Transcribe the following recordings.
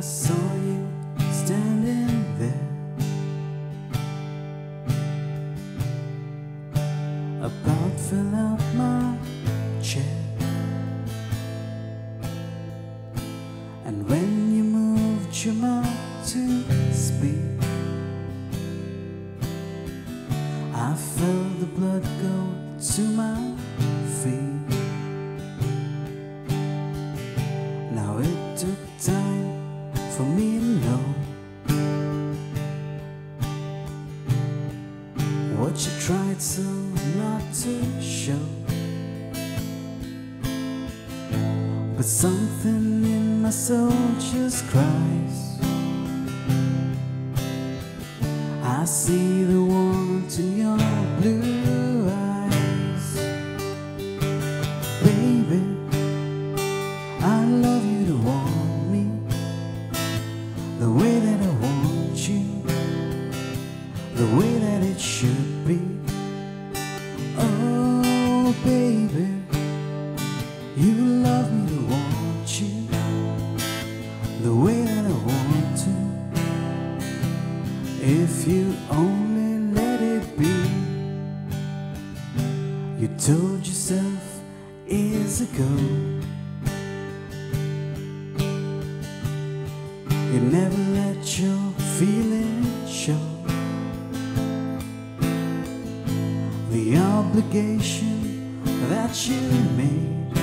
saw you standing there About fill out my chair. And when you moved your mouth to speak I felt the blood go to my feet for me to know. What you tried so not to show. But something in my soul just cries. I see the The way that it should be. Oh, baby You love me to want you? The way that I want to. If you only let it be. You told yourself years ago. You never let your obligation that you made.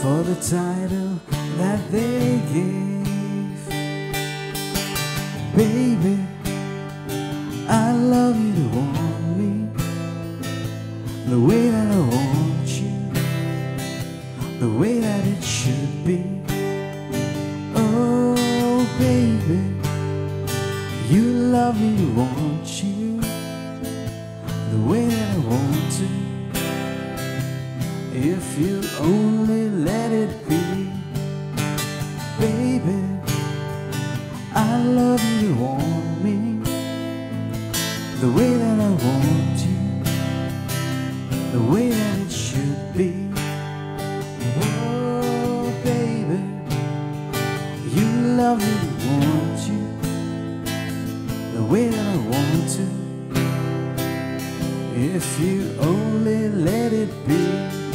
For the title that they gave. Baby, I love you to want me The way You love me to want you? The way I want to. If you only let it be Baby I love you want me. The way that I want you The way If you only let it be